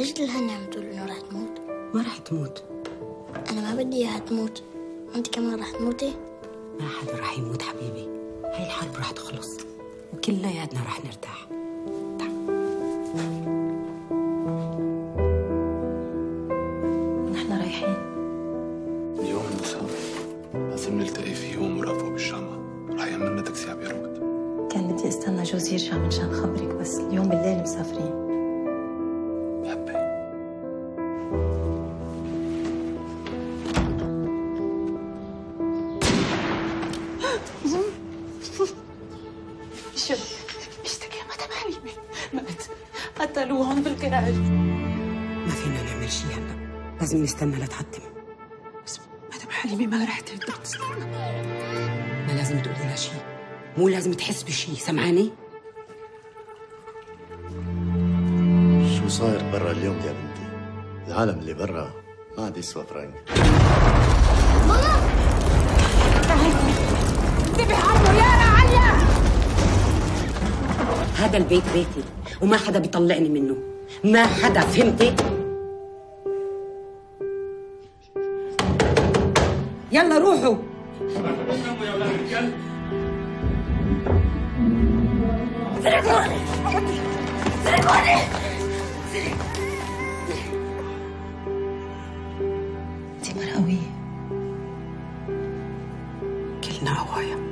مثل هني عم تقول إنه رح تموت؟ ما رح تموت. أنا ما بدي إياها تموت. وانت كمان رح تموتي؟ ما حدا رح يموت حبيبي. هاي الحرب رح تخلص. وكلياتنا رح نرتاح. نحن رايحين. اليوم لازم نلتقي بالجامعة يعملنا تاكسي على بيروت كان بدي استنى جوزي يرجع منشان خبرك بس اليوم بالليل مسافرين. شو اشتكي مدام حليمة مات قتلوهم بالكراج ما فينا نعمل شيء هلا لازم نستنى لتحطم بس مدام حليمة ما رح تقدر تستنى ما لازم تقولي لها شيء مو لازم تحس بشيء سمعاني شو صاير برا اليوم يا بنتي؟ العالم اللي برا ما عاد يسوى فرنك هذا البيت بيتي وما حدا بيطلعني منه. ما حدا فهمتي؟ يلا روحوا. انت مرة قوية كلنا قوايا